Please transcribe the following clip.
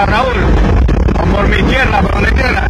a Raúl, por mi izquierda, por la izquierda.